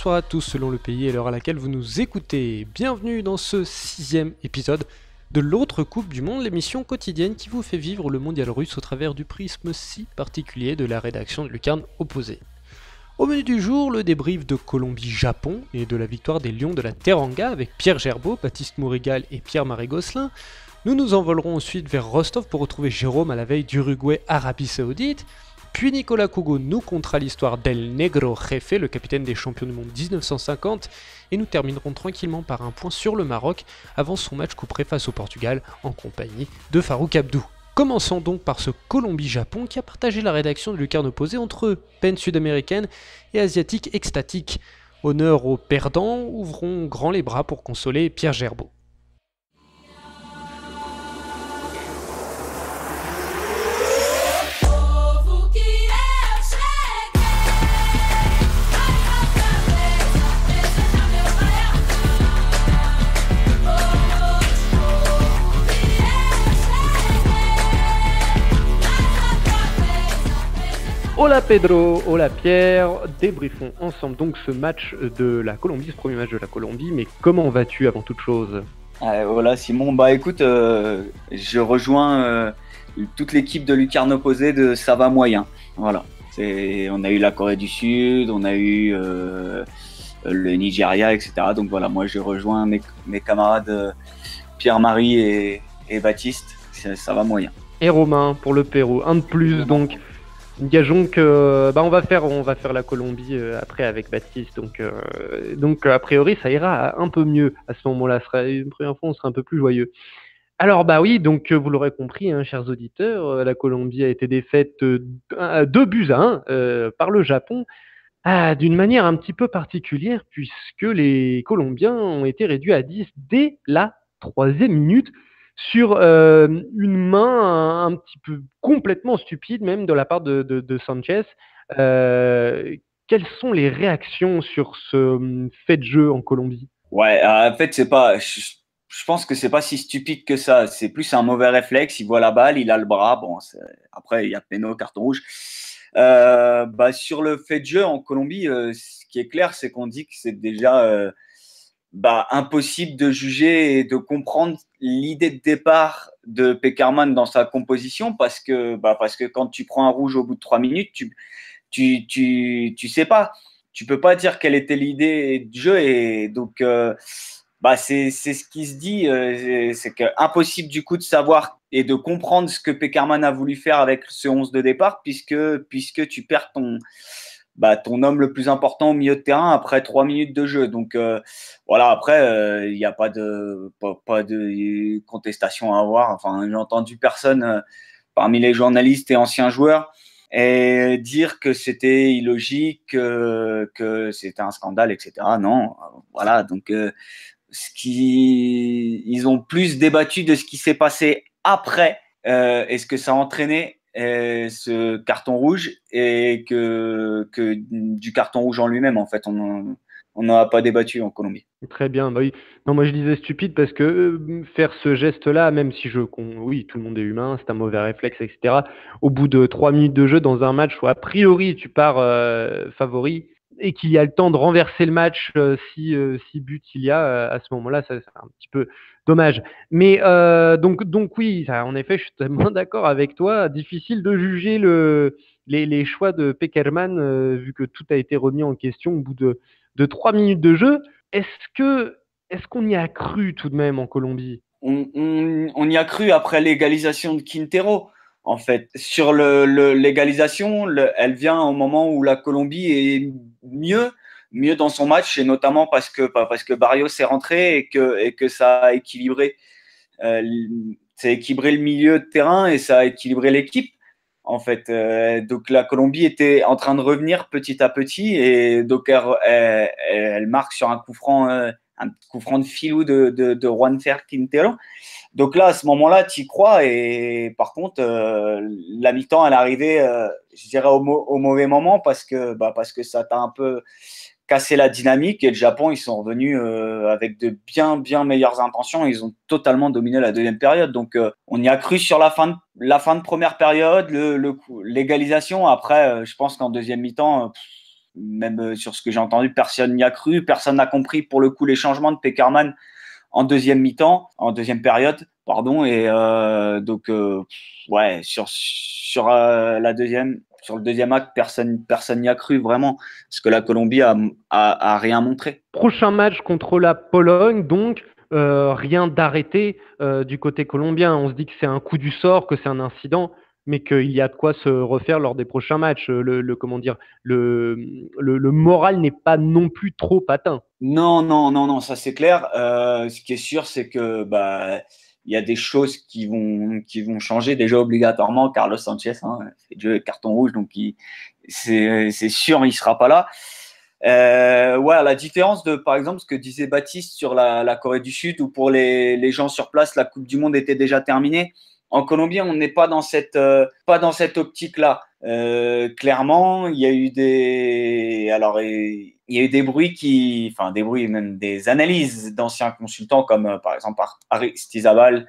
Bonsoir à tous selon le pays et l'heure à laquelle vous nous écoutez. Bienvenue dans ce sixième épisode de l'autre Coupe du Monde, l'émission quotidienne qui vous fait vivre le mondial russe au travers du prisme si particulier de la rédaction de Lucarne opposée. Au menu du jour, le débrief de Colombie-Japon et de la victoire des Lions de la Teranga avec Pierre Gerbeau, Baptiste Mourigal et Pierre-Marie Gosselin. Nous nous envolerons ensuite vers Rostov pour retrouver Jérôme à la veille d'Uruguay-Arabie Saoudite. Puis Nicolas Cougo nous comptera l'histoire d'El Negro Jefe, le capitaine des champions du monde 1950, et nous terminerons tranquillement par un point sur le Maroc avant son match couperé face au Portugal en compagnie de Farouk Abdou. Commençons donc par ce Colombie-Japon qui a partagé la rédaction de Lucarne opposée entre peine sud-américaine et asiatique extatique. Honneur aux perdants, ouvrons grand les bras pour consoler Pierre Gerbeau. Hola Pedro, hola Pierre, débriefons ensemble donc ce match de la Colombie, ce premier match de la Colombie, mais comment vas-tu avant toute chose? Voilà Simon, bah écoute, euh, je rejoins euh, toute l'équipe de Lucarne opposée de ça va moyen, voilà. On a eu la Corée du Sud, on a eu euh, le Nigeria, etc. Donc voilà, moi je rejoins mes, camarades Pierre-Marie et, Baptiste, ça, va moyen. Et Romain pour le Pérou, un de plus donc. Gageons que bah on va faire on va faire la Colombie euh, après avec Baptiste. Donc euh, donc a priori ça ira un peu mieux à ce moment-là. Sera une première fois on sera un peu plus joyeux. Alors bah oui donc vous l'aurez compris hein, chers auditeurs euh, la Colombie a été défaite deux buts à 1 par le Japon. Ah, d'une manière un petit peu particulière puisque les Colombiens ont été réduits à 10 dès la troisième minute sur euh, une main un, petit peu complètement stupide même de la part de, Sanchez. Euh, quelles sont les réactions sur ce hum, fait de jeu en Colombie? Ouais, euh, en fait, c'est pas. Je, pense que c'est pas si stupide que ça. C'est plus un mauvais réflexe. Il voit la balle, il a le bras. Bon, après, il y a péno, carton rouge. bah, sur le fait de jeu en Colombie, ce qui est clair, c'est qu'on dit que c'est déjà bah, impossible de juger et de comprendre l'idée de départ de Peckerman dans sa composition parce que, bah, parce que quand tu prends un rouge au bout de trois minutes, tu, tu, tu, tu sais pas. Tu peux pas dire quelle était l'idée de jeu et donc, euh, bah, c'est ce qui se dit. Euh, c'est impossible du coup de savoir et de comprendre ce que Peckerman a voulu faire avec ce 11 de départ puisque, puisque tu perds ton, bah, ton homme le plus important au milieu de terrain après trois minutes de jeu. Donc euh, voilà, après, euh, il n'y a pas de, pas, de contestation à avoir. Enfin, j'ai entendu personne euh, parmi les journalistes et anciens joueurs et dire que c'était illogique, que c'était un scandale, etc. Non, voilà. Donc, ce qui, ils ont plus débattu de ce qui s'est passé après et ce que ça a entraîné ce carton rouge et que, que du carton rouge en lui-même, en fait. On on n'en a pas débattu en Colombie. Très bien. Bah oui. Non, moi je disais stupide parce que euh, faire ce geste-là, même si je, oui, tout le monde est humain, c'est un mauvais réflexe, etc. Au bout de trois minutes de jeu dans un match où a priori tu pars euh, favori et qu'il y a le temps de renverser le match euh, si, si but il y a à ce moment-là, c'est un petit peu dommage. Mais euh, donc, donc oui, en effet, je suis totalement d'accord avec toi. Difficile de juger le, les, choix de Peckerman euh, vu que tout a été remis en question au bout de, de trois minutes de jeu. Est-ce que est-ce qu'on y a cru tout de même en Colombie? On, y a cru après l'égalisation de Quintero. En fait, sur l'égalisation, le, elle vient au moment où la Colombie est mieux mieux dans son match et notamment parce que parce que Barrios est rentré et que et que ça a équilibré euh, équilibré le milieu de terrain et ça a équilibré l'équipe en fait. Euh, donc la Colombie était en train de revenir petit à petit et donc elle, elle, marque sur un coup franc euh, un coup franc de filou de, de, de Juan Fer Quintero. Donc là à ce moment-là tu y crois et par contre euh, la mi-temps elle est arrivée je dirais au, au, mauvais moment parce que bah, parce que ça t'a un peu casser la dynamique. Et le Japon, ils sont revenus euh, avec de bien, bien meilleures intentions. Ils ont totalement dominé la deuxième période. Donc, euh, on y a cru sur la fin de, la fin de première période, l'égalisation. Le, Après, euh, je pense qu'en deuxième mi-temps, même sur ce que j'ai entendu, personne n'y a cru. Personne n'a compris pour le coup les changements de Peckerman en deuxième mi-temps, en deuxième période, pardon. Et donc, ouais, sur, sur la deuxième, sur le deuxième acte, personne personne n'y a cru vraiment, parce que la Colombie a, a, rien montré. Prochain match contre la Pologne, donc euh, rien d'arrêté euh, du côté colombien. On se dit que c'est un coup du sort, que c'est un incident, mais qu'il y a de quoi se refaire lors des prochains matchs. Le, comment dire, le, le, moral n'est pas non plus trop atteint. Non, non, non, non, ça c'est clair. Euh, ce qui est sûr, c'est que bah il y a des choses qui vont, qui vont changer déjà obligatoirement. Carlos Sanchez, hein, c'est déjà carton rouge, donc c'est sûr, il ne sera pas là. Euh, ouais, la différence de, par exemple, ce que disait Baptiste sur la, la Corée du Sud, où pour les, les, gens sur place, la Coupe du Monde était déjà terminée. En Colombie, on n'est pas dans cette, euh, pas dans cette optique-là. Euh, clairement, il y a eu des, alors, il y a eu des bruits qui, enfin, des bruits, même des analyses d'anciens consultants comme, euh, par exemple, Aristizabal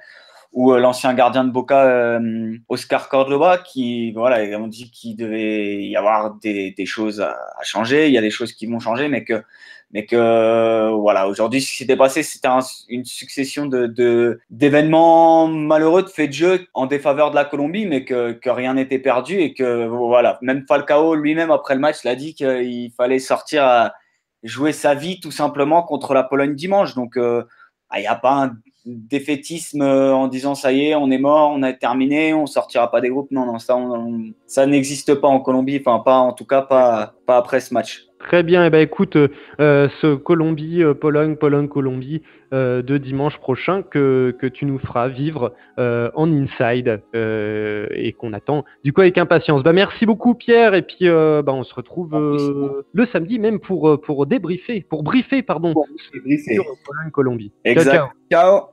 ou euh, l'ancien gardien de Boca, Oscar Cordoba, qui voilà, on dit qu'il devait y avoir des choses à, changer. Il y a des choses qui vont changer, mais que mais que voilà, aujourd'hui, ce qui s'était passé, c'était une succession de d'événements malheureux, de faits de jeu en défaveur de la Colombie, mais que, rien n'était perdu et que voilà, même Falcao lui-même après le match l'a dit qu'il fallait sortir à jouer sa vie tout simplement contre la Pologne dimanche. Donc euh, ah, il n'y a pas un défaitisme euh, en disant ça y est, on est mort, on a terminé, on sortira pas des groupes. Non, non, ça, ça n'existe pas en Colombie, enfin pas en tout cas pas, pas après ce match. Très bien, et eh ben écoute, euh, ce Colombie, euh, Pologne, Pologne, Colombie de dimanche prochain que, que, tu nous feras vivre en inside et qu'on attend du coup avec impatience. Bah merci beaucoup Pierre et puis bah, on se retrouve le samedi même pour pour débriefer, pour briefer pardon sur Pologne, Colombie. Exact. ciao.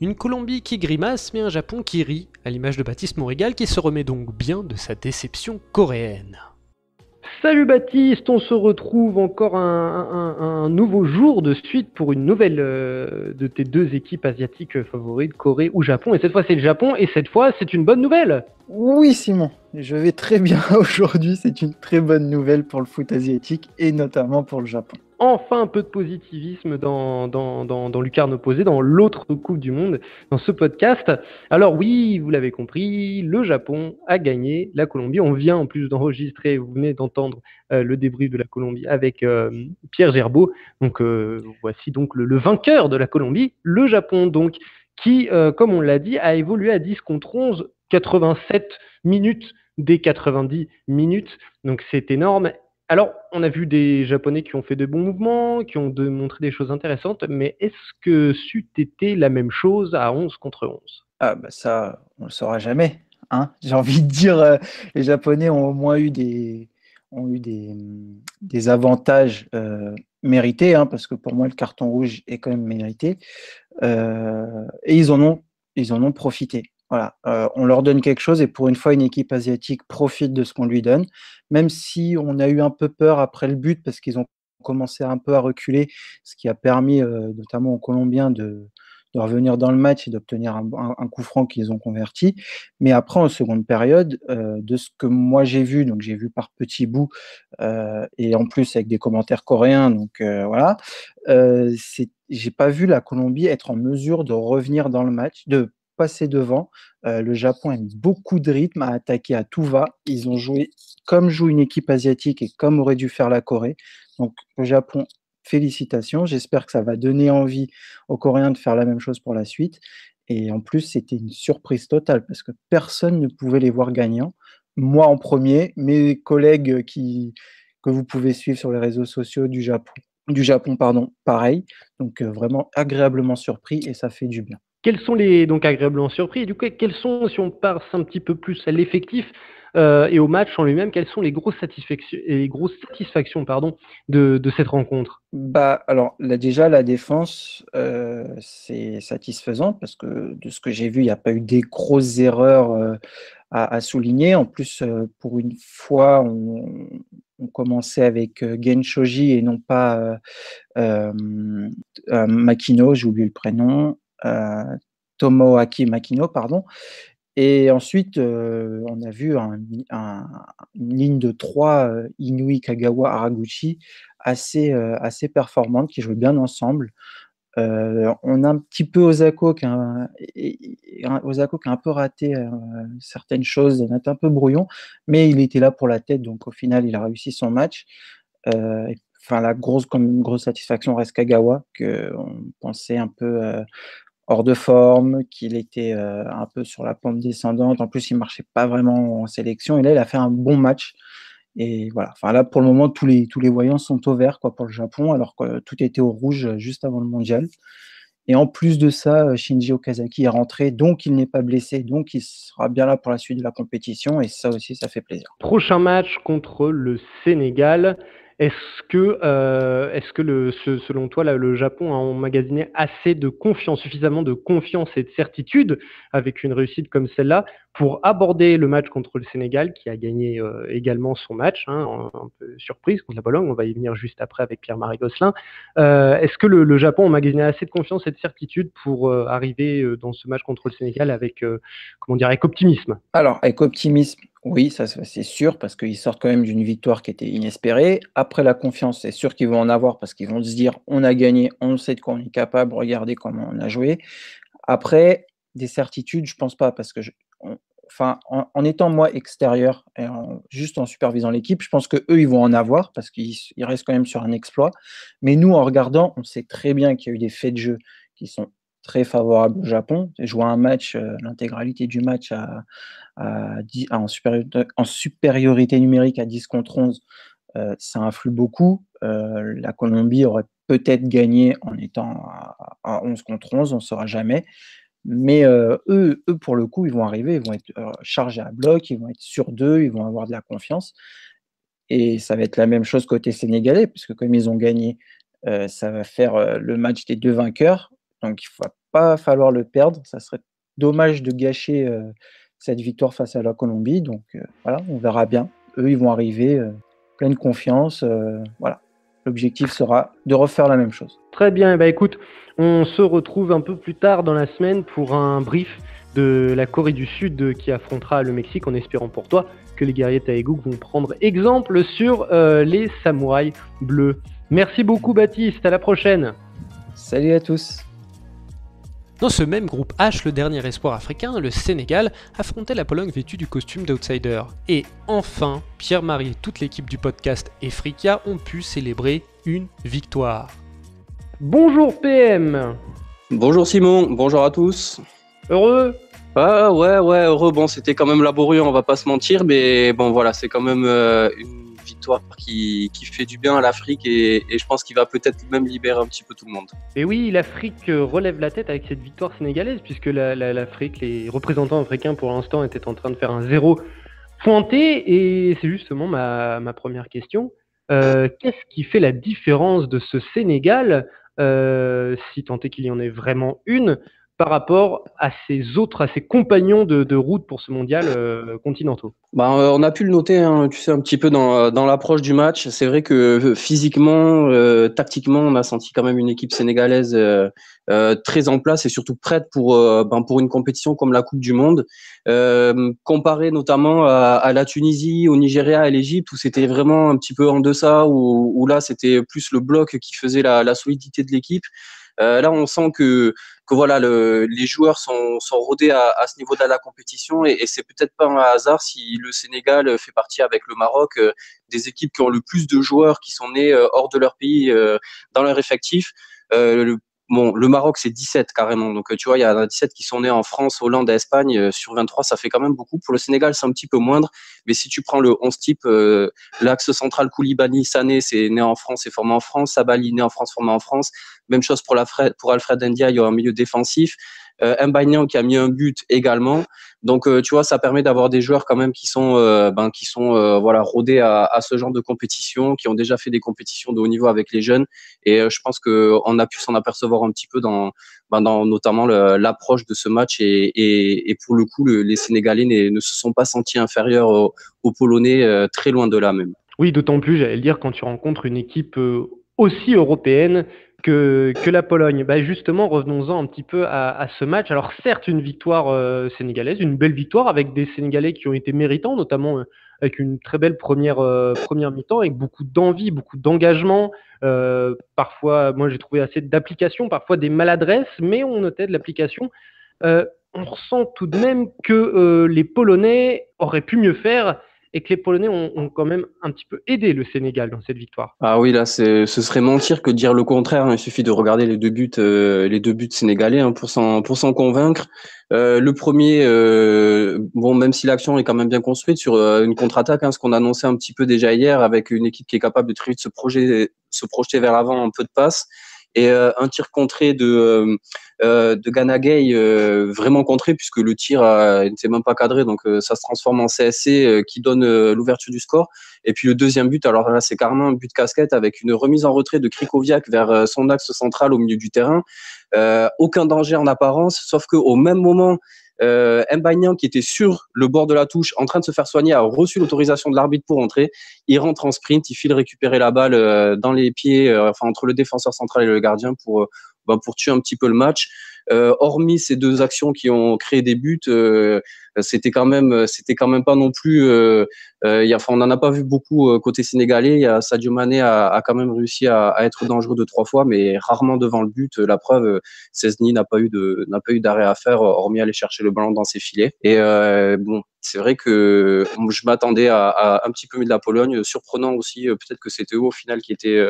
Une Colombie qui grimace, mais un Japon qui rit, à l'image de Baptiste Montrégal qui se remet donc bien de sa déception coréenne. Salut Baptiste, on se retrouve encore un, nouveau jour de suite pour une nouvelle euh, de tes deux équipes asiatiques favorites, Corée ou Japon. Et cette fois c'est le Japon et cette fois c'est une bonne nouvelle. Oui Simon, je vais très bien aujourd'hui, c'est une très bonne nouvelle pour le foot asiatique et notamment pour le Japon enfin un peu de positivisme dans, dans, Lucarne opposé, dans l'autre Coupe du Monde, dans ce podcast. Alors oui, vous l'avez compris, le Japon a gagné la Colombie. On vient en plus d'enregistrer, vous venez d'entendre euh, le débrief de la Colombie avec euh, Pierre Gerbeau. Donc euh, voici donc le, vainqueur de la Colombie, le Japon donc, qui, comme on l'a dit, a évolué à 10 contre 11, 87 minutes des 90 minutes. Donc c'est énorme. Alors, on a vu des Japonais qui ont fait de bons mouvements, qui ont montré des choses intéressantes, mais est-ce que c'eût été la même chose à 11 contre 11 Ah bah ça, on le saura jamais. Hein J'ai envie de dire, euh, les Japonais ont au moins eu des, ont eu des, des avantages euh, mérités, hein, parce que pour moi, le carton rouge est quand même mérité. Euh, et ils en ont, ils en ont profité. Voilà, euh, on leur donne quelque chose et pour une fois, une équipe asiatique profite de ce qu'on lui donne, même si on a eu un peu peur après le but parce qu'ils ont commencé un peu à reculer, ce qui a permis euh, notamment aux Colombiens de, revenir dans le match et d'obtenir un, coup franc qu'ils ont converti. Mais après, en seconde période, euh, de ce que moi j'ai vu, donc j'ai vu par petits bouts et en plus avec des commentaires coréens, donc voilà, j'ai pas vu la Colombie être en mesure de revenir dans le match, de passer devant. Euh, le Japon a beaucoup de rythme, à attaquer à tout va. Ils ont joué comme joue une équipe asiatique et comme aurait dû faire la Corée. Donc le Japon, félicitations. J'espère que ça va donner envie aux Coréens de faire la même chose pour la suite. Et en plus, c'était une surprise totale parce que personne ne pouvait les voir gagnants. Moi en premier, mes collègues qui, que vous pouvez suivre sur les réseaux sociaux du Japon, du Japon pardon, pareil. Donc euh, vraiment agréablement surpris et ça fait du bien. Quels sont les donc agréablement surpris du coup quels sont si on passe un petit peu plus à l'effectif euh, et au match en lui-même quelles sont les grosses satisfactions les grosses satisfactions pardon de, cette rencontre? Bah alors là déjà la défense euh, c'est satisfaisant parce que de ce que j'ai vu il n'y a pas eu des grosses erreurs euh, à, souligner. En plus pour une fois on, commençait avec Genshoji et non pas Makino j'ai oublié le prénom. euh, Tomoaki Makino, pardon. Et ensuite, on a vu une ligne de trois Inui, Kagawa, Araguchi assez, assez performante qui jouent bien ensemble. on a un petit peu Osako qui a, un, qui a un peu raté certaines choses, un peu brouillon, mais il était là pour la tête, donc au final, il a réussi son match. enfin, la grosse, une grosse satisfaction reste Kagawa, qu'on pensait un peu hors de forme, qu'il était un peu sur la pente descendante. En plus, il marchait pas vraiment en sélection. Et là, il a fait un bon match. Et voilà. Enfin, là, pour le moment, tous les, tous les voyants sont au vert quoi, pour le Japon, alors que tout était au rouge juste avant le mondial. Et en plus de ça, Shinji Okazaki est rentré, donc il n'est pas blessé, donc il sera bien là pour la suite de la compétition. Et ça aussi, ça fait plaisir. Prochain match contre le Sénégal. Est-ce que, euh, est-ce que le, selon toi, le Japon a emmagasiné assez de confiance, suffisamment de confiance et de certitude avec une réussite comme celle-là pour aborder le match contre le Sénégal, qui a gagné euh, également son match, hein, un, peu surprise contre la Pologne, on va y venir juste après avec Pierre-Marie Gosselin. Euh, est-ce que le, Japon a emmagasiné assez de confiance et de certitude pour arriver dans ce match contre le Sénégal avec, comment dire, avec optimisme? Alors, avec optimisme, oui, ça c'est sûr, parce qu'ils sortent quand même d'une victoire qui était inespérée. Après la confiance, c'est sûr qu'ils vont en avoir parce qu'ils vont se dire on a gagné, on sait de quoi on est capable, regardez comment on a joué. Après, des certitudes, je pense pas, parce que enfin, en, étant moi extérieur et juste en supervisant l'équipe, je pense que eux ils vont en avoir parce qu'ils restent quand même sur un exploit. Mais nous, en regardant, on sait très bien qu'il y a eu des faits de jeu qui sont très favorable au Japon. Jouer un match, euh, l'intégralité du match à, en, supériorité, numérique à 10 contre 11, euh, ça influe beaucoup. Euh, la Colombie aurait peut-être gagné en étant à, 11 contre 11, on ne saura jamais. Mais eux, eux, pour le coup, ils vont arriver, ils vont être chargés à bloc, ils vont être sur deux, ils vont avoir de la confiance. Et ça va être la même chose côté sénégalais, puisque comme ils ont gagné, ça va faire le match des deux vainqueurs. Donc il ne va pas falloir le perdre. Ça serait dommage de gâcher euh, cette victoire face à la Colombie. Donc euh, voilà, on verra bien. Eux, ils vont arriver euh, pleine confiance. voilà. L'objectif sera de refaire la même chose. Très bien. Bah, écoute, on se retrouve un peu plus tard dans la semaine pour un brief de la Corée du Sud qui affrontera le Mexique en espérant pour toi que les guerriers Taeguk vont prendre exemple sur les samouraïs bleus. Merci beaucoup Baptiste, à la prochaine. Salut à tous. Dans ce même groupe H, le dernier espoir africain, le Sénégal, affrontait la Pologne vêtue du costume d'outsider. Et enfin, Pierre-Marie et toute l'équipe du podcast Efrika ont pu célébrer une victoire. Bonjour PM Bonjour Simon, bonjour à tous. Heureux Ah ouais, ouais, heureux. Bon, c'était quand même laborieux, on va pas se mentir, mais bon voilà, c'est quand même euh, une qui, fait du bien à l'Afrique et, je pense qu'il va peut-être même libérer un petit peu tout le monde. Et oui, l'Afrique relève la tête avec cette victoire sénégalaise puisque l'Afrique, les représentants africains pour l'instant étaient en train de faire un zéro pointé et c'est justement ma, première question. Euh, qu'est-ce qui fait la différence de ce Sénégal, euh, si tant est qu'il y en ait vraiment une, par rapport à ses autres, à ses compagnons de, route pour ce mondial euh, continentaux bah, euh, On a pu le noter, hein, tu sais, un petit peu dans, dans l'approche du match. C'est vrai que euh, physiquement, tactiquement, on a senti quand même une équipe sénégalaise très en place et surtout prête pour, ben, pour une compétition comme la Coupe du Monde. comparé notamment à, la Tunisie, au Nigeria, à l'Égypte, où c'était vraiment un petit peu en deçà, où, où là, c'était plus le bloc qui faisait la solidité de l'équipe. Là, on sent que que voilà, le, les joueurs sont, sont rodés à, ce niveau de la compétition et, et c'est peut-être pas un hasard si le Sénégal fait partie avec le Maroc euh, des équipes qui ont le plus de joueurs qui sont nés euh, hors de leur pays euh, dans leur effectif. Bon, le Maroc, c'est 17 carrément. Donc, tu vois, il y a 17 qui sont nés en France, Hollande Espagne. Euh, sur 23, ça fait quand même beaucoup. Pour le Sénégal, c'est un petit peu moindre. Mais si tu prends le 11 type, euh, l'axe central Koulibaly, Sané, c'est né en France et formé en France. Sabali, né en France, formé en France. Même chose pour, la pour Alfred India, il y a un milieu défensif. Euh, Mbagnan qui a mis un but également. Donc, euh, tu vois, ça permet d'avoir des joueurs quand même qui sont, euh, ben, qui sont voilà, rodés à, ce genre de compétition, qui ont déjà fait des compétitions de haut niveau avec les jeunes. Et je pense qu'on a pu s'en apercevoir un petit peu dans, ben, dans notamment l'approche de ce match. Et, et, et, pour le coup, les Sénégalais ne se sont pas sentis inférieurs aux, aux Polonais, très loin de là même. Oui, d'autant plus, j'allais le dire, quand tu rencontres une équipe aussi européenne que, que la Pologne. Bah justement, revenons-en un petit peu à, à, ce match. Alors certes, une victoire euh, sénégalaise, une belle victoire avec des Sénégalais qui ont été méritants, notamment euh, avec une très belle première, euh, première mi-temps, avec beaucoup d'envie, beaucoup d'engagement. parfois, moi j'ai trouvé assez d'application, parfois des maladresses, mais on notait de l'application. on ressent tout de même que les Polonais auraient pu mieux faire et que les Polonais ont, quand même un petit peu aidé le Sénégal dans cette victoire. Ah oui, là, ce serait mentir que dire le contraire. Hein. Il suffit de regarder les deux buts, euh, les deux buts sénégalais hein, pour s'en pour s'en convaincre. Euh, le premier, euh, bon, même si l'action est quand même bien construite sur une contre-attaque, hein, ce qu'on annonçait un petit peu déjà hier, avec une équipe qui est capable de très vite se projeter, se projeter vers l'avant en peu de passes et un tir contré de euh, de Ganagay euh, vraiment contré puisque le tir ne s'est même pas cadré, donc euh, ça se transforme en CSC qui donne l'ouverture du score. Et puis le deuxième but, alors là c'est carrément un but casquette avec une remise en retrait de Krikoviak vers son axe central au milieu du terrain. aucun danger en apparence, sauf qu'au même moment, euh, Mbagnan, qui était sur le bord de la touche, en train de se faire soigner, a reçu l'autorisation de l'arbitre pour entrer. Il rentre en sprint, il file récupérer la balle dans les pieds, enfin entre le défenseur central et le gardien pour bah, pour tuer un petit peu le match. Euh, hormis ces deux actions qui ont créé des buts, euh, c'était quand même, c'était quand même pas non plus. Euh, enfin, on n'en a pas vu beaucoup côté sénégalais. Y a Sadio Mané a, quand même réussi à, être dangereux deux trois fois, mais rarement devant le but. La preuve, Cesny n'a pas eu de n'a pas eu d'arrêt à faire, hormis aller chercher le ballon dans ses filets. Et bon, c'est vrai que je m'attendais à, à, un petit peu mieux de la Pologne. Surprenant aussi, peut-être que c'était eux au final qui étaient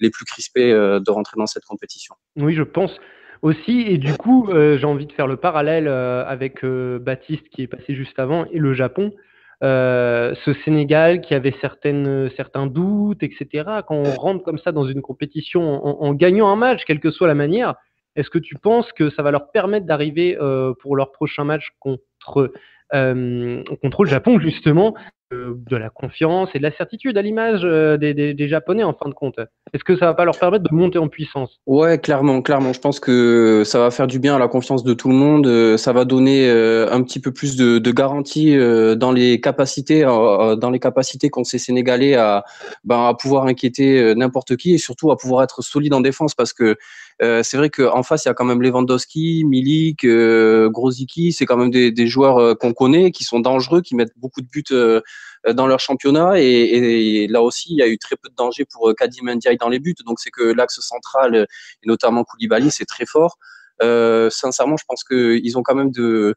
les plus crispés de rentrer dans cette compétition. Oui, je pense aussi. Et du coup, euh, j'ai envie de faire le parallèle euh, avec euh, Baptiste qui est passé juste avant et le Japon. ce Sénégal qui avait certaines, certains doutes, etc. Quand on rentre comme ça dans une compétition en, gagnant un match, quelle que soit la manière, est-ce que tu penses que ça va leur permettre d'arriver pour leur prochain match contre, contre le Japon, justement, de la confiance et de la certitude, à l'image euh, des, Japonais en fin de compte. Est-ce que ça va pas leur permettre de monter en puissance? Ouais, clairement, clairement. Je pense que ça va faire du bien à la confiance de tout le monde. Euh, ça va donner euh, un petit peu plus de, de garantie dans les capacités, dans les capacités qu'ont ces Sénégalais à, ben, à pouvoir inquiéter n'importe qui et surtout à pouvoir être solide en défense parce que c'est vrai qu'en face, il y a quand même Lewandowski, Milik, euh, Grozicki, c'est quand même des, des joueurs qu'on connaît, qui sont dangereux, qui mettent beaucoup de buts euh, dans leur championnat. Et, là aussi, il y a eu très peu de danger pour euh, Kadim Ndiaye dans les buts. Donc c'est que l'axe central, et notamment Koulibaly, c'est très fort. Euh, sincèrement, je pense qu'ils ont quand même de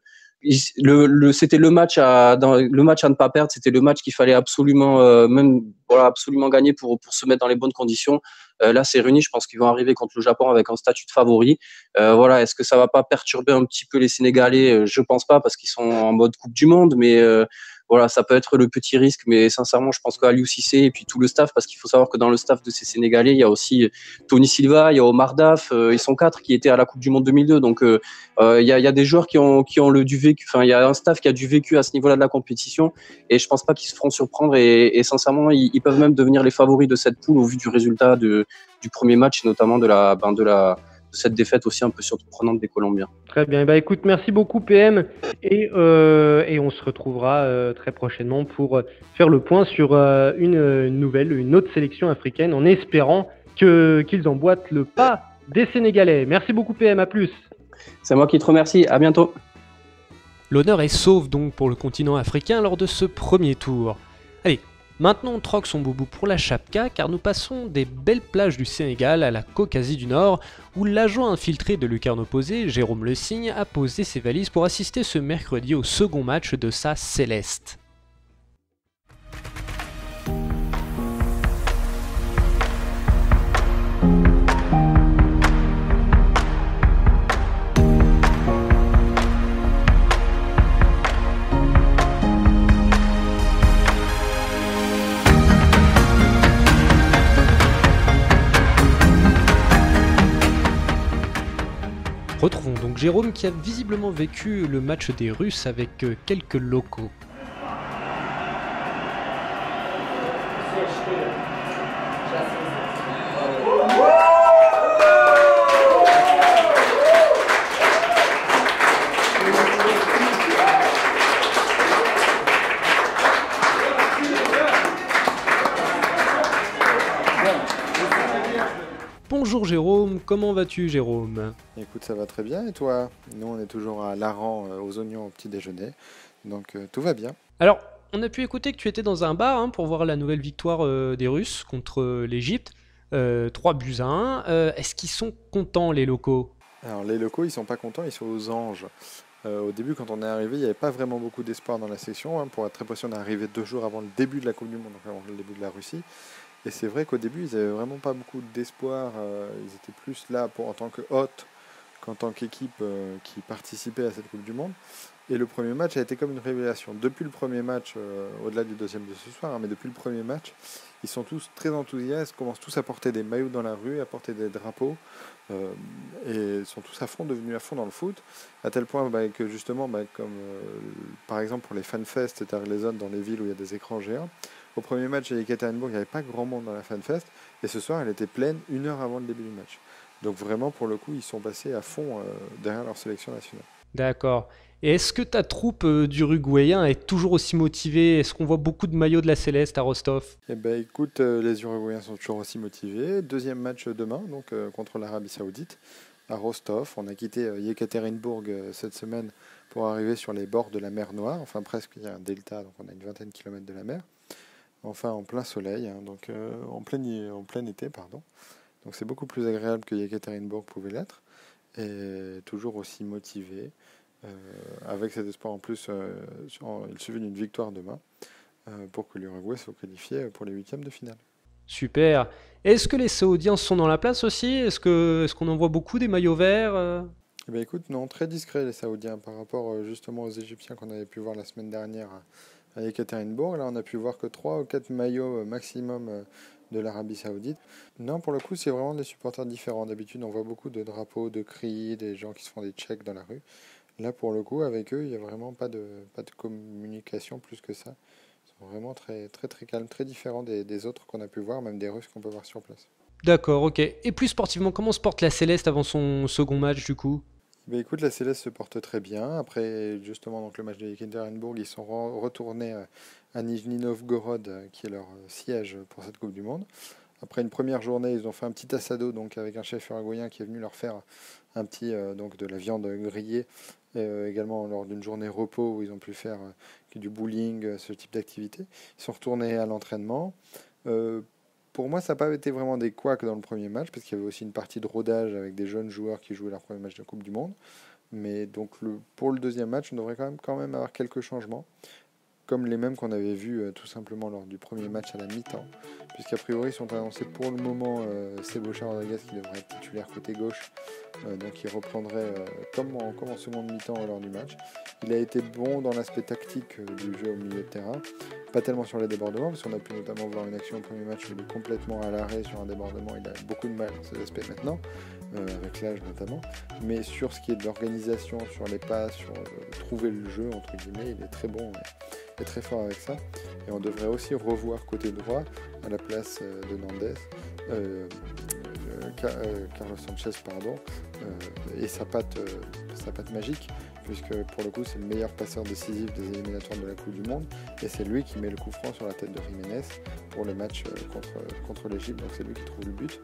c'était le match à ne pas perdre c'était le match qu'il fallait absolument même voilà absolument gagner pour se mettre dans les bonnes conditions. Là c'est réuni je pense qu'ils vont arriver contre le Japon avec un statut de favori. Voilà est-ce que ça va pas perturber un petit peu les Sénégalais? Je pense pas parce qu'ils sont en mode Coupe du Monde mais voilà, ça peut être le petit risque, mais sincèrement, je pense qu'Aliou Cissé et puis tout le staff, parce qu'il faut savoir que dans le staff de ces Sénégalais, il y a aussi Tony Silva, il y a Omar Daf, euh, ils sont quatre qui étaient à la Coupe du Monde 2002, donc euh, euh, il, y a, des joueurs qui ont, qui ont le du vécu, enfin il y a un staff qui a du vécu à ce niveau-là de la compétition, et je pense pas qu'ils se feront surprendre, et, sincèrement, ils, peuvent même devenir les favoris de cette poule au vu du résultat du premier match, notamment de la, ben, de la cette défaite aussi un peu surprenante des Colombiens. Très bien. Bah, écoute, merci beaucoup PM et, euh, et on se retrouvera euh, très prochainement pour euh, faire le point sur une, nouvelle, une autre sélection africaine en espérant que, qu'ils emboîtent le pas des Sénégalais. Merci beaucoup PM, à plus. C'est moi qui te remercie, à bientôt. L'honneur est sauf donc pour le continent africain lors de ce premier tour. Maintenant on troque son boubou pour la Chapka car nous passons des belles plages du Sénégal à la Caucasie du Nord où l'agent infiltré de lucarne opposé, Jérôme Le Signe, a posé ses valises pour assister ce mercredi au second match de sa Céleste. Retrouvons donc Jérôme qui a visiblement vécu le match des Russes avec euh, quelques locaux. Comment vas-tu Jérôme? Écoute, ça va très bien et toi? Nous, on est toujours à Laran euh, aux oignons au petit déjeuner, donc euh, tout va bien. Alors, on a pu écouter que tu étais dans un bar hein, pour voir la nouvelle victoire euh, des Russes contre l'Égypte. 3 buts à 1. Est-ce qu'ils sont contents les locaux? Alors les locaux, ils sont pas contents, ils sont aux anges. au début, quand on est arrivé, il n'y avait pas vraiment beaucoup d'espoir dans la section. Hein. Pour être très précis, on est arrivé deux jours avant le début de la Coupe du Monde, donc avant le début de la Russie. Et c'est vrai qu'au début, ils n'avaient vraiment pas beaucoup d'espoir. Euh, ils étaient plus là en tant que hôte qu'en tant qu'équipe euh, qui participait à cette Coupe du Monde. Et le premier match a été comme une révélation. Depuis le premier match, euh, au-delà du deuxième de ce soir, hein, mais depuis le premier match, ils sont tous très enthousiastes, commencent tous à porter des maillots dans la rue, à porter des drapeaux, et sont tous à fond, devenus à fond dans le foot, à tel point bah, que justement, bah, comme par exemple pour les fanfests, c'est-à-dire les zones dans les villes où il y a des écrans géants, au premier match à Yekaterinbourg, il n'y avait pas grand monde dans la FanFest. Et ce soir, elle était pleine une heure avant le début du match. Donc vraiment, pour le coup, ils sont passés à fond euh, derrière leur sélection nationale. D'accord. Et est-ce que ta troupe euh, d'Uruguayens est toujours aussi motivée? Est-ce qu'on voit beaucoup de maillots de la Céleste à Rostov? Eh ben, écoute, euh, les Uruguayens sont toujours aussi motivés. Deuxième match demain, donc contre l'Arabie Saoudite, à Rostov. On a quitté Yekaterinbourg cette semaine pour arriver sur les bords de la mer Noire. Enfin, presque, il y a un delta, donc on a une vingtaine de kilomètres de la mer enfin en plein soleil, hein, donc euh, en, plein, en plein été, pardon. Donc c'est beaucoup plus agréable que Yekaterinburg pouvait l'être, et toujours aussi motivé, euh, avec cet espoir en plus, euh, il suffit d'une victoire demain pour que l'Uruguay soit qualifié pour les huitièmes de finale. Super. Est-ce que les Saoudiens sont dans la place aussi? Est-ce qu'on est qu'on en voit beaucoup des maillots verts eh bien, écoute, non, très discret les Saoudiens par rapport justement aux Égyptiens qu'on avait pu voir la semaine dernière à Ekaterinbourg. Là, on a pu voir que 3 ou 4 maillots euh, maximum euh, de l'Arabie Saoudite. Non, pour le coup, c'est vraiment des supporters différents. D'habitude, on voit beaucoup de drapeaux, de cris, des gens qui se font des checks dans la rue. Là, pour le coup, avec eux, il n'y a vraiment pas de, communication plus que ça. Ils sont vraiment très, très, très calmes, très différents des, des autres qu'on a pu voir, même des Russes qu'on peut voir sur place. D'accord, ok. Et plus sportivement, comment se porte la Céleste avant son second match du coup? Bah, écoute, la Céleste se porte très bien. Après, justement, donc, le match de Yekaterinburg, ils sont retournés euh, à Nijni Novgorod, euh, qui est leur euh, siège pour cette Coupe du Monde. Après une première journée, ils ont fait un petit assado donc avec un chef uruguayen qui est venu leur faire un petit donc de la viande grillée. également lors d'une journée repos où ils ont pu faire du bowling, ce type d'activité. Ils sont retournés à l'entraînement. Pour moi, ça n'a pas été vraiment des couacs dans le premier match, parce qu'il y avait aussi une partie de rodage avec des jeunes joueurs qui jouaient leur premier match de Coupe du Monde. Mais donc pour le deuxième match, on devrait quand même avoir quelques changements comme les mêmes qu'on avait vus euh, tout simplement lors du premier match à la mi-temps, puisqu'a priori sont annoncés pour le moment euh, Sebo Rodriguez qui devrait être titulaire côté gauche, euh, donc il reprendrait comme, en, comme en seconde mi-temps lors du match. Il a été bon dans l'aspect tactique du jeu au milieu de terrain, pas tellement sur les débordements, parce qu'on a pu notamment voir une action au premier match où il est complètement à l'arrêt sur un débordement, il a beaucoup de mal dans ces aspects maintenant, avec l'âge notamment, mais sur ce qui est de l'organisation, sur les passes, sur trouver le jeu, entre guillemets, il est très bon très fort avec ça. Et on devrait aussi revoir côté droit, à la place euh, de Nandez, euh, euh, Carlos Sanchez, pardon, et sa patte, sa patte magique, puisque pour le coup c'est le meilleur passeur décisif des éliminatoires de la Coupe du Monde, et c'est lui qui met le coup franc sur la tête de Jiménez pour le match contre, contre l'Égypte, donc c'est lui qui trouve le but,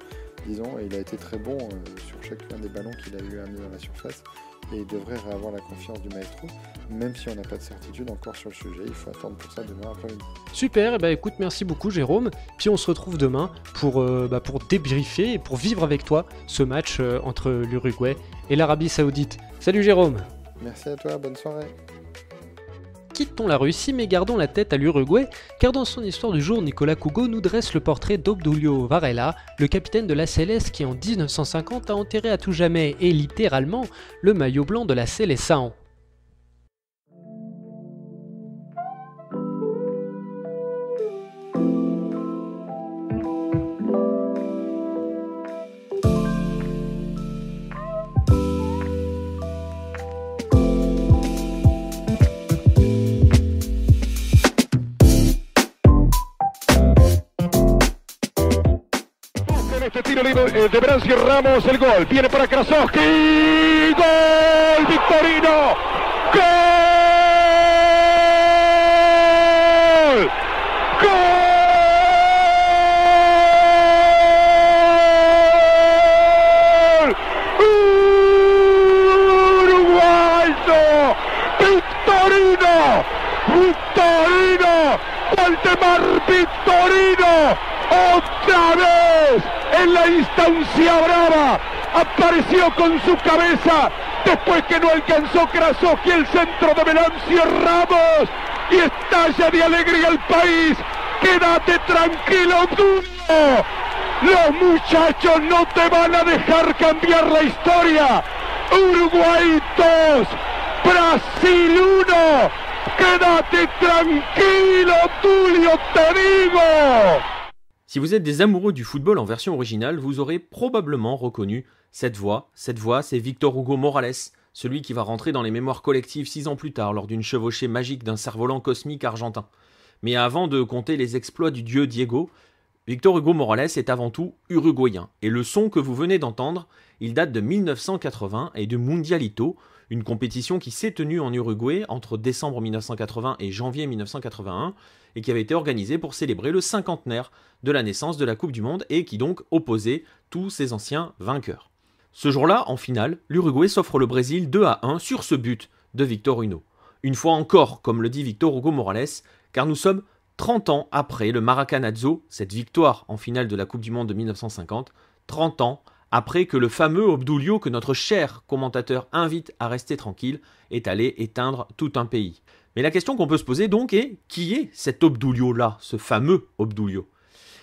disons, et il a été très bon sur chacun des ballons qu'il a eu amené dans la surface, et il devrait réavoir la confiance du maestro, même si on n'a pas de certitude encore sur le sujet. Il faut attendre pour ça demain après-midi. Super, et eh ben écoute, merci beaucoup Jérôme. Puis on se retrouve demain pour, euh, bah, pour débriefer et pour vivre avec toi ce match euh, entre l'Uruguay et l'Arabie Saoudite. Salut Jérôme Merci à toi, bonne soirée quittons la Russie mais gardons la tête à l'Uruguay, car dans son histoire du jour, Nicolas Cougo nous dresse le portrait d'Obdulio Varela, le capitaine de la Céleste qui en 1950 a enterré à tout jamais et littéralement le maillot blanc de la Célestin. De Brancy Ramos el gol. Viene para Krasowski. ¡Gol! ¡Victorino! ¡Gol! ¡Gol! Oscar Victorino. Otra vez en instancia brava. Apareció con su cabeza después que no alcanzó Krasowski el centro de Melancio Ramos. Y estalla de alegría el país. Quédate tranquilo, Duno. Los muchachos no te van a dejar cambiar la historia. Uruguay 2, Brasil 1. Quédate tranquilo, Tulio, te digo. Si vous êtes des amoureux du football en version originale, vous aurez probablement reconnu cette voix. Cette voix, c'est Victor Hugo Morales, celui qui va rentrer dans les mémoires collectives six ans plus tard lors d'une chevauchée magique d'un cerf-volant cosmique argentin. Mais avant de compter les exploits du dieu Diego, Victor Hugo Morales est avant tout uruguayen. Et le son que vous venez d'entendre, il date de 1980 et de Mundialito, une compétition qui s'est tenue en Uruguay entre décembre 1980 et janvier 1981 et qui avait été organisée pour célébrer le cinquantenaire de la naissance de la Coupe du Monde et qui donc opposait tous ses anciens vainqueurs. Ce jour-là, en finale, l'Uruguay s'offre le Brésil 2 à 1 sur ce but de Victor Huno. Une fois encore, comme le dit Victor Hugo Morales, car nous sommes 30 ans après le Maracanazo, cette victoire en finale de la Coupe du Monde de 1950, 30 ans après que le fameux Obdulio que notre cher commentateur invite à rester tranquille est allé éteindre tout un pays. Mais la question qu'on peut se poser donc est qui est cet Obdulio-là, ce fameux Obdulio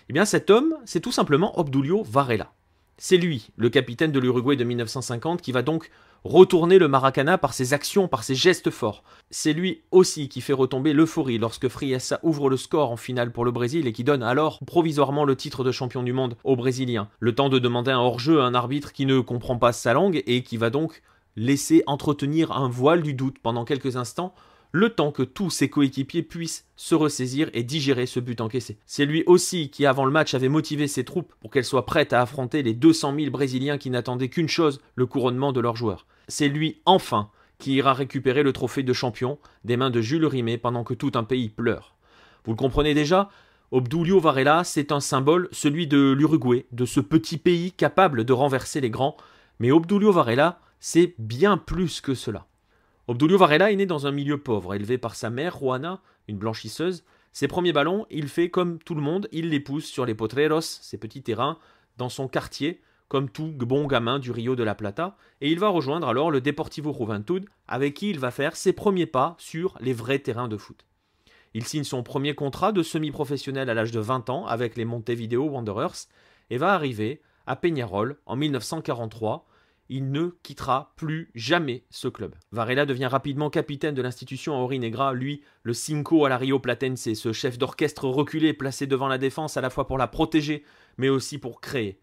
Eh bien cet homme, c'est tout simplement Obdulio Varela. C'est lui, le capitaine de l'Uruguay de 1950, qui va donc retourner le Maracana par ses actions, par ses gestes forts. C'est lui aussi qui fait retomber l'euphorie lorsque Friessa ouvre le score en finale pour le Brésil et qui donne alors provisoirement le titre de champion du monde aux Brésiliens. Le temps de demander un hors-jeu à un arbitre qui ne comprend pas sa langue et qui va donc laisser entretenir un voile du doute pendant quelques instants le temps que tous ses coéquipiers puissent se ressaisir et digérer ce but encaissé. C'est lui aussi qui, avant le match, avait motivé ses troupes pour qu'elles soient prêtes à affronter les 200 000 Brésiliens qui n'attendaient qu'une chose, le couronnement de leurs joueurs. C'est lui, enfin, qui ira récupérer le trophée de champion des mains de Jules Rimet pendant que tout un pays pleure. Vous le comprenez déjà Obdulio Varela, c'est un symbole, celui de l'Uruguay, de ce petit pays capable de renverser les grands. Mais Obdulio Varela, c'est bien plus que cela. Obdulio Varela est né dans un milieu pauvre, élevé par sa mère, Juana, une blanchisseuse. Ses premiers ballons, il fait comme tout le monde, il les pousse sur les potreros, ces petits terrains, dans son quartier, comme tout bon gamin du Rio de la Plata, et il va rejoindre alors le Deportivo Juventud, avec qui il va faire ses premiers pas sur les vrais terrains de foot. Il signe son premier contrat de semi-professionnel à l'âge de 20 ans avec les Montevideo Wanderers, et va arriver à Peñarol en 1943, il ne quittera plus jamais ce club. Varela devient rapidement capitaine de l'institution à Negra, lui, le Cinco à la Rio Platense, ce chef d'orchestre reculé placé devant la défense à la fois pour la protéger, mais aussi pour créer.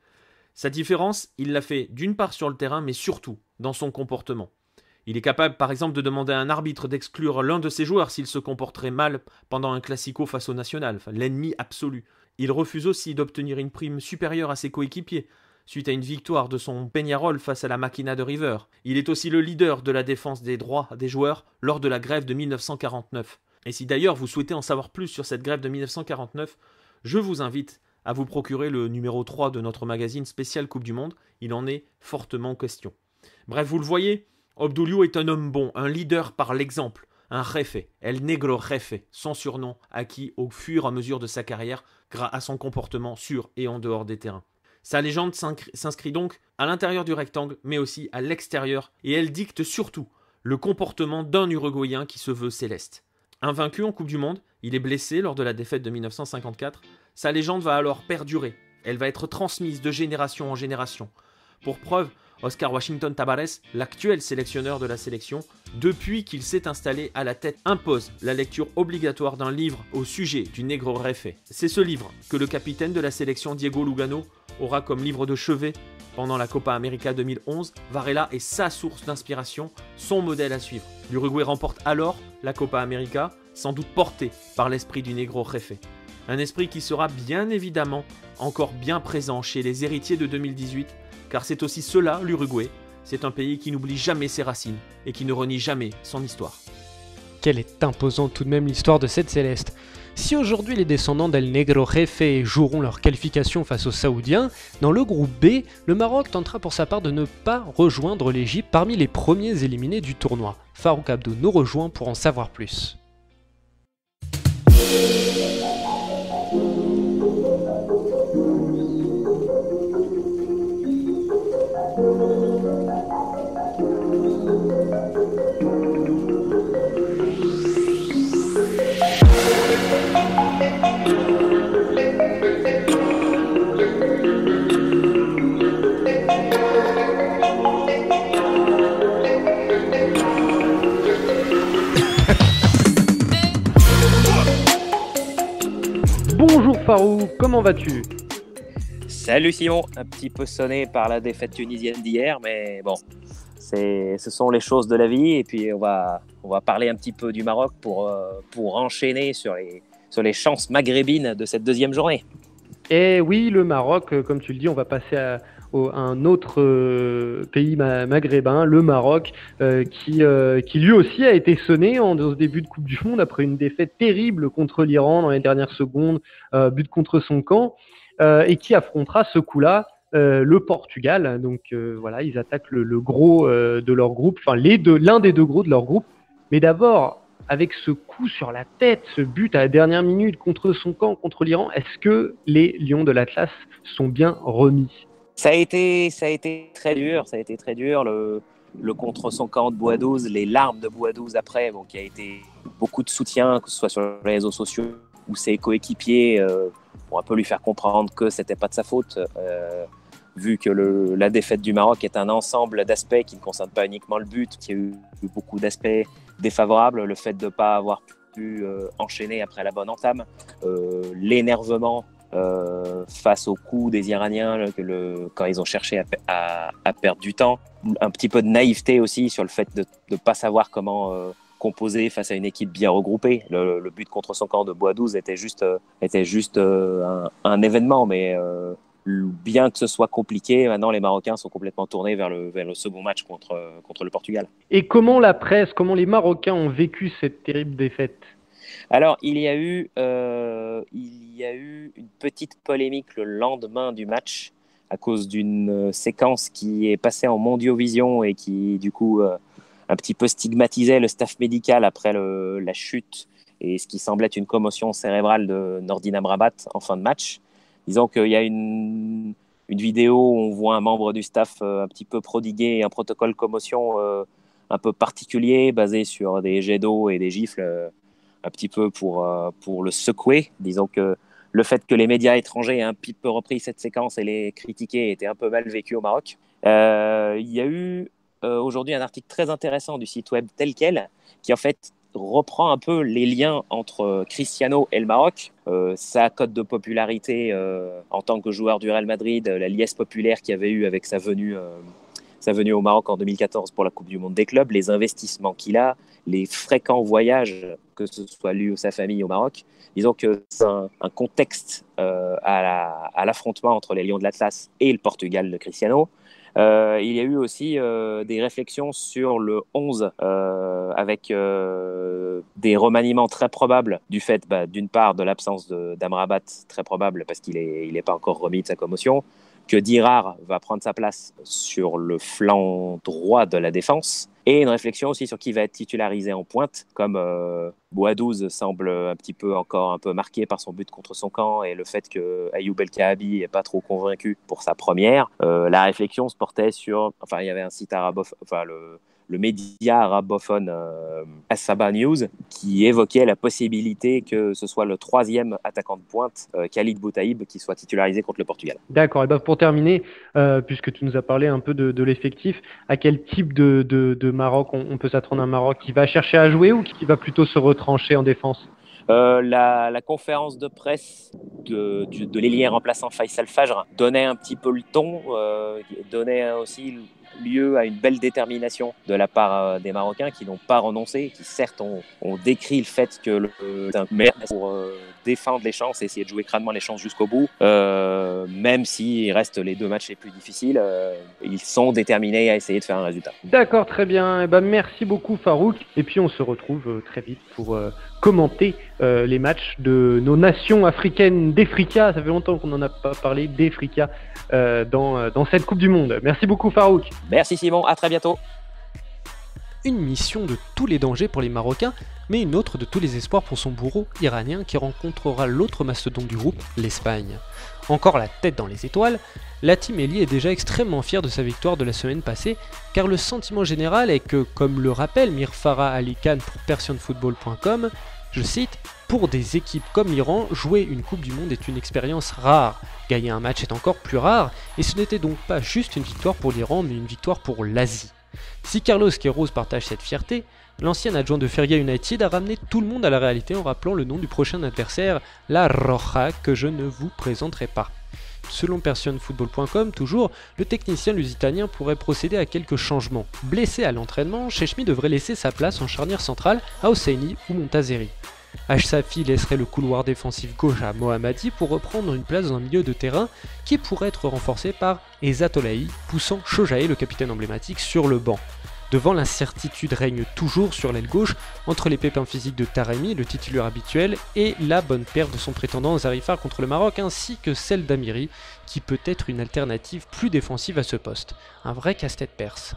Sa différence, il l'a fait d'une part sur le terrain, mais surtout dans son comportement. Il est capable, par exemple, de demander à un arbitre d'exclure l'un de ses joueurs s'il se comporterait mal pendant un classico face au national, l'ennemi absolu. Il refuse aussi d'obtenir une prime supérieure à ses coéquipiers, suite à une victoire de son Peñarol face à la Máquina de River. Il est aussi le leader de la défense des droits des joueurs lors de la grève de 1949. Et si d'ailleurs vous souhaitez en savoir plus sur cette grève de 1949, je vous invite à vous procurer le numéro 3 de notre magazine spécial Coupe du Monde, il en est fortement question. Bref, vous le voyez, Obdulio est un homme bon, un leader par l'exemple, un jefe, El Negro Jefe, son surnom, acquis au fur et à mesure de sa carrière grâce à son comportement sur et en dehors des terrains. Sa légende s'inscrit donc à l'intérieur du rectangle, mais aussi à l'extérieur, et elle dicte surtout le comportement d'un Uruguayen qui se veut céleste. Invaincu en Coupe du Monde, il est blessé lors de la défaite de 1954. Sa légende va alors perdurer. Elle va être transmise de génération en génération. Pour preuve, Oscar Washington Tabares, l'actuel sélectionneur de la sélection, depuis qu'il s'est installé à la tête, impose la lecture obligatoire d'un livre au sujet du Negro Refe. C'est ce livre que le capitaine de la sélection Diego Lugano aura comme livre de chevet pendant la Copa América 2011. Varela est sa source d'inspiration, son modèle à suivre. L'Uruguay remporte alors la Copa América, sans doute porté par l'esprit du Negro Refe. Un esprit qui sera bien évidemment encore bien présent chez les héritiers de 2018 car c'est aussi cela l'Uruguay. C'est un pays qui n'oublie jamais ses racines et qui ne renie jamais son histoire. Quelle est imposante tout de même l'histoire de cette céleste. Si aujourd'hui les descendants d'El Negro Jefe joueront leur qualification face aux Saoudiens, dans le groupe B, le Maroc tentera pour sa part de ne pas rejoindre l'Égypte parmi les premiers éliminés du tournoi. Farouk Abdou nous rejoint pour en savoir plus. Farou, comment vas-tu? Salut Simon, un petit peu sonné par la défaite tunisienne d'hier, mais bon, c'est, ce sont les choses de la vie. Et puis on va, on va parler un petit peu du Maroc pour, euh, pour enchaîner sur les, sur les chances maghrébines de cette deuxième journée. Et oui, le Maroc, euh, comme tu le dis, on va passer à, un autre euh, pays ma- maghrébin, le Maroc, euh, qui, euh, qui lui aussi a été sonné en début de Coupe du Monde après une défaite terrible contre l'Iran dans les dernières secondes, but contre son camp, et qui affrontera ce coup-là le Portugal. Donc voilà, ils attaquent le, gros de leur groupe, enfin l'un des deux gros de leur groupe. Mais d'abord, avec ce coup sur la tête, ce but à la dernière minute contre son camp, contre l'Iran, est-ce que les Lions de l'Atlas sont bien remis? Ça a été, ça a été très dur, ça a été très dur. Le, le contre son camp de Bois-12, les larmes de Bois-12 après, bon, qui a été beaucoup de soutien, que ce soit sur les réseaux sociaux ou ses coéquipiers, euh, pour un peu lui faire comprendre que c'était pas de sa faute, euh, vu que la défaite du Maroc est un ensemble d'aspects qui ne concernent pas uniquement le but, qui a eu beaucoup d'aspects défavorables, le fait de ne pas avoir pu euh, enchaîner après la bonne entame, l'énervement euh, face au coup des Iraniens quand ils ont cherché à, pe- à- à perdre du temps. Un petit peu de naïveté aussi sur le fait de ne pas savoir comment euh, composer face à une équipe bien regroupée. Le, but contre son camp de Bois 12 était juste, euh, était juste un, événement, mais bien que ce soit compliqué, maintenant les Marocains sont complètement tournés vers le, second match contre le Portugal. Et comment la presse, comment les Marocains ont vécu cette terrible défaite? Alors, il y a eu, euh, il y a eu une petite polémique le lendemain du match à cause d'une euh, séquence qui est passée en mondiovision et qui, du coup, euh, un petit peu stigmatisait le staff médical après la chute et ce qui semblait être une commotion cérébrale de Nordin Amrabat en fin de match. Disons qu'il y a une, une vidéo où on voit un membre du staff un petit peu prodiguer un protocole commotion un peu particulier basé sur des jets d'eau et des gifles un petit peu pour, euh, pour le secouer. Disons que le fait que les médias étrangers aient un petit peu repris cette séquence et les critiquer était un peu mal vécu au Maroc. Euh, il y a eu euh, aujourd'hui un article très intéressant du site web tel quel qui en fait reprend un peu les liens entre Cristiano et le Maroc, sa cote de popularité en tant que joueur du Real Madrid, la liesse populaire qu'il y avait eu avec sa venue, sa venue au Maroc en 2014 pour la Coupe du Monde des clubs, les investissements qu'il a, les fréquents voyages, que ce soit lui ou sa famille au Maroc. Disons que c'est un, contexte euh, à la- à l'affrontement entre les Lions de l'Atlas et le Portugal de Cristiano. Euh, il y a eu aussi euh, des réflexions sur le 11 euh, avec des remaniements très probables du fait, bah, d'une part, de l'absence d'Amrabat, très probable parce qu'il n'est pas encore remis de sa commotion, que Dirar va prendre sa place sur le flanc droit de la défense, et une réflexion aussi sur qui va être titularisé en pointe, comme euh, Boadouze semble un petit peu encore un peu marqué par son but contre son camp et le fait que Ayoub El Kaabi n'est pas trop convaincu pour sa première. Euh, la réflexion se portait sur, enfin il y avait un site arabophone, enfin le, le média arabophone euh, Asaba News qui évoquait la possibilité que ce soit le troisième attaquant de pointe, euh, Khalid Boutaïb, qui soit titularisé contre le Portugal. D'accord, et ben pour terminer, euh, puisque tu nous as parlé un peu de, de l'effectif, à quel type de, de- de Maroc on, on peut s'attendre? À un Maroc qui va chercher à jouer ou qui va plutôt se retrancher en défense? Euh, la, la conférence de presse de, du- de l'ailier remplaçant Faisal Fajr donnait un petit peu le ton, euh, donnait aussi lieu à une belle détermination de la part euh, des Marocains qui n'ont pas renoncé, qui certes ont, ont décrit le fait que le, un merde pour euh, défendre les chances essayer de jouer crânement les chances jusqu'au bout, euh, même s'il reste les deux matchs les plus difficiles, euh, ils sont déterminés à essayer de faire un résultat. D'accord, très bien. Eh ben, merci beaucoup Farouk. Et puis on se retrouve très vite pour commenter euh, les matchs de nos nations africaines d'Efrika. Ça fait longtemps qu'on n'en a pas parlé d'Efrika euh, dans, euh, dans cette Coupe du Monde. Merci beaucoup Farouk. Merci Simon, à très bientôt. Une mission de tous les dangers pour les Marocains, mais une autre de tous les espoirs pour son bourreau iranien qui rencontrera l'autre mastodonte du groupe, l'Espagne. Encore la tête dans les étoiles, la Team Ellie est déjà extrêmement fière de sa victoire de la semaine passée, car le sentiment général est que, comme le rappelle Mirfara Ali Khan pour PersianFootball.com, je cite, Pour des équipes comme l'Iran, jouer une Coupe du Monde est une expérience rare. Gagner un match est encore plus rare, et ce n'était donc pas juste une victoire pour l'Iran, mais une victoire pour l'Asie. Si Carlos Queiroz partage cette fierté, l'ancien adjoint de Ferga United a ramené tout le monde à la réalité en rappelant le nom du prochain adversaire, la Roja, que je ne vous présenterai pas. Selon PersionFootball.com, toujours, le technicien lusitanien pourrait procéder à quelques changements. Blessé à l'entraînement, Chechmi devrait laisser sa place en charnière centrale à Hosseini ou Montazeri. H-Safi laisserait le couloir défensif gauche à Mohammadi pour reprendre une place dans un milieu de terrain qui pourrait être renforcé par Ezatolahi, poussant Shojae, le capitaine emblématique, sur le banc. Devant, l'incertitude règne toujours sur l'aile gauche entre les pépins physiques de Taremi, le titulaire habituel, et la bonne paire de son prétendant Zarifar contre le Maroc, ainsi que celle d'Amiri, qui peut être une alternative plus défensive à ce poste. Un vrai casse-tête perse.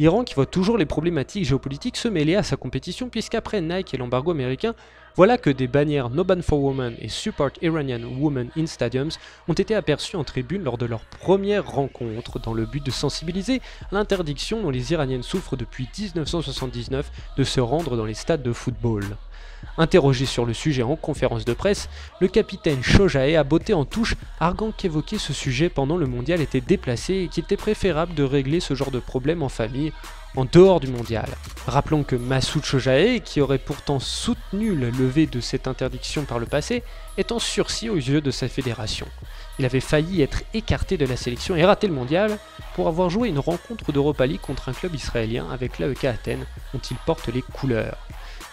L'Iran qui voit toujours les problématiques géopolitiques se mêler à sa compétition puisqu'après Nike et l'embargo américain, voilà que des bannières No Ban for Women et Support Iranian Women in Stadiums ont été aperçues en tribune lors de leur première rencontre dans le but de sensibiliser l'interdiction dont les Iraniennes souffrent depuis 1979 de se rendre dans les stades de football. Interrogé sur le sujet en conférence de presse, le capitaine Shojae a botté en touche, arguant qu'évoquer ce sujet pendant le mondial était déplacé et qu'il était préférable de régler ce genre de problème en famille, en dehors du mondial. Rappelons que Massoud Shojae, qui aurait pourtant soutenu le lever de cette interdiction par le passé, est en sursis aux yeux de sa fédération. Il avait failli être écarté de la sélection et raté le mondial pour avoir joué une rencontre d'Europa League contre un club israélien avec l'AEK Athènes dont il porte les couleurs.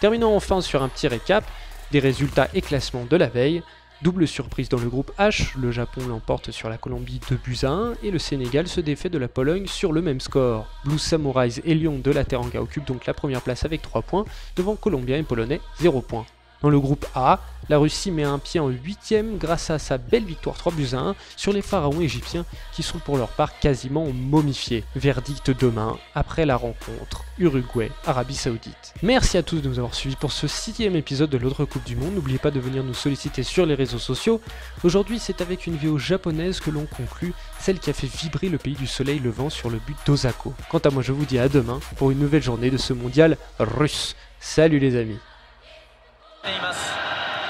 Terminons enfin sur un petit récap des résultats et classements de la veille. Double surprise dans le groupe H, le Japon l'emporte sur la Colombie 2 buts à 1 et le Sénégal se défait de la Pologne sur le même score. Blues Samurais et Lyon de la Teranga occupent donc la première place avec 3 points, devant Colombiens et Polonais 0 points. Dans le groupe A, la Russie met un pied en huitième grâce à sa belle victoire 3 buts à 1 sur les pharaons égyptiens qui sont pour leur part quasiment momifiés. Verdict demain, après la rencontre Uruguay-Arabie Saoudite. Merci à tous de nous avoir suivis pour ce sixième épisode de l'autre Coupe du Monde. N'oubliez pas de venir nous solliciter sur les réseaux sociaux. Aujourd'hui, c'est avec une vidéo japonaise que l'on conclut, celle qui a fait vibrer le pays du soleil levant sur le but d'Osako. Quant à moi, je vous dis à demain pour une nouvelle journée de ce mondial russe. Salut les amis ています。